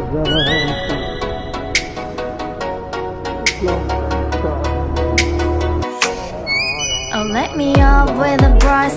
Oh, let me up with a bright